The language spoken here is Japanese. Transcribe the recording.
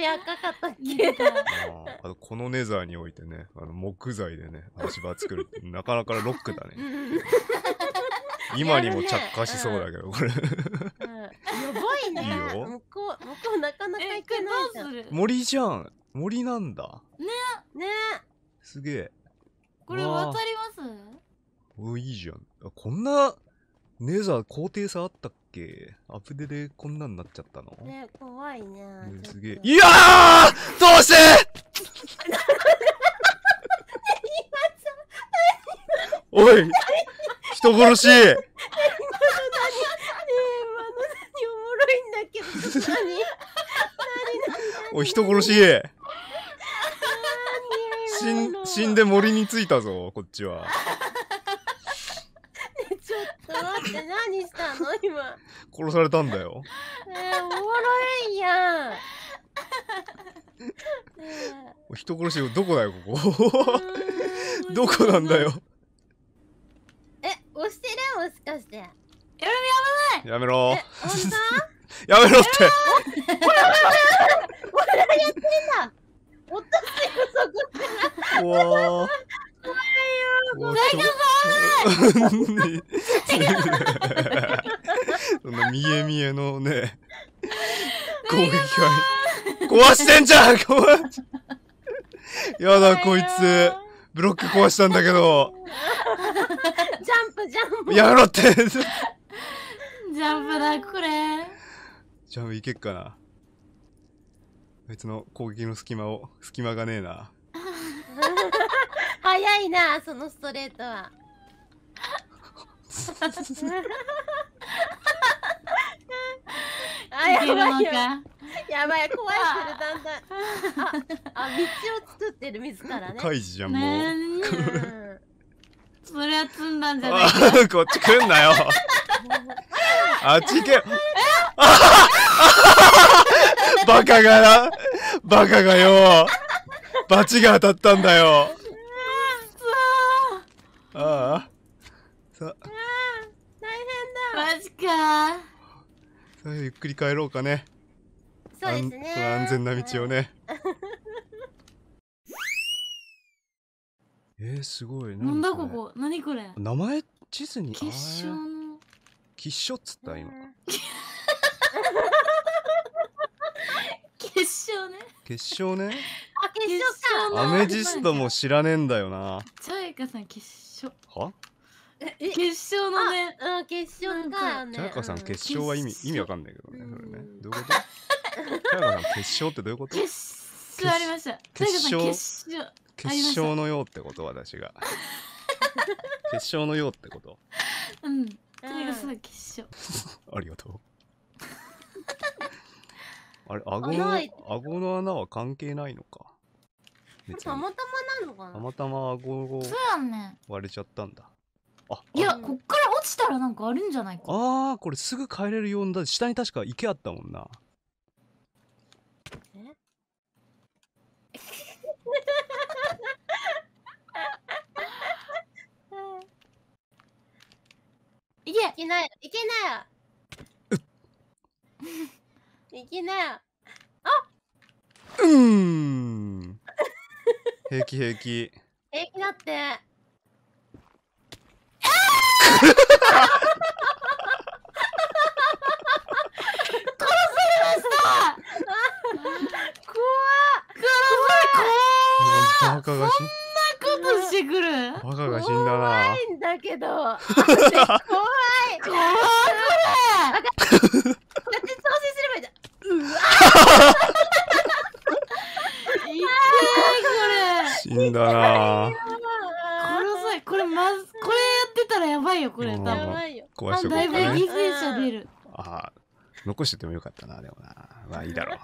目赤かったっ似け ああとこのネザーにおいてねあの木材でね足場作るって なかなかロックだね。うん。今にも着火しそうだけどこれ。うん。やばいねいいよ。向こう向こうなかなか行けないじゃん。森じゃん。森なんだ。ね。すげえ。これ渡ります？おいいじゃん。あこんなネザー高低差あったっけ？アップデでこんなんなっちゃったの、ね怖いねねすげえ。いやー！どうして？おい人殺し。ねえ今の何おもろい何おい人殺し。死何ん死んで森に着いたぞこっちは待って何したの？今。殺されたんだよ。えー、おもろいやん。人殺しどこだよここ？どこなんだよ？え押してる？もしかして。えやめろ。本やめろって。当ほらやってんだ。落とすよそこうわー大そんな見え見えのね。攻撃は壊してんじゃん！壊やだこいつ。ブロック壊したんだけど。ジャンプジャンプ。やめろって。ジャンプだこれ。じゃあいけっかな。あいつの攻撃の隙間を隙間がねえな。早いなそのストレートはあやばいよやばい壊してるだんだんあ道を作ってる自らねカイジじゃんもう、それは積んだんじゃないこっち来んなよあっち行けバカがなバカがよバチが当たったんだよああさ大変だマジか。ゆっくり帰ろうかね。そうですね。安安全な道をね。えー、すごい。なんだこれここ？何これ？名前地図に結晶あーの吉祥っつった今。うん結晶ね。結晶ね？あ決勝か。のアメジストも知らねえんだよな。チャイカさん結晶は？え結晶のね。うん決勝か。ね。茶香さんうん。決勝は意味決意味わかんないけどねそれね。うんどういうこと？茶香さん決勝ってどういうこと？決勝ありました。チャイカさん決勝決勝のようってこと私が。決勝のようってこと？うん。チャイカさん決勝。ありがとう。あれ顎の顎の穴は関係ないのか？たまたまなのかな？たまたま顎をそうやんね。割れちゃったんだ。あいやうんこっから落ちたらなんかあるんじゃないか。あーこれすぐ帰れるようにだ下に確か池あったもんな。え？いけいけないいけないいけないうーん。平気平気。平気だって。怖バカが死んことしてくるバカが死んだな怖いんだけど怖い怖いこうやって調整すればいいんだ痛い。これ 死んだな。殺さいこれまずばいよこれ。多やばいよ。壊しとこだいうぶかね犠牲者出る。ああ残しててもよかったなでもな。まあいいだろう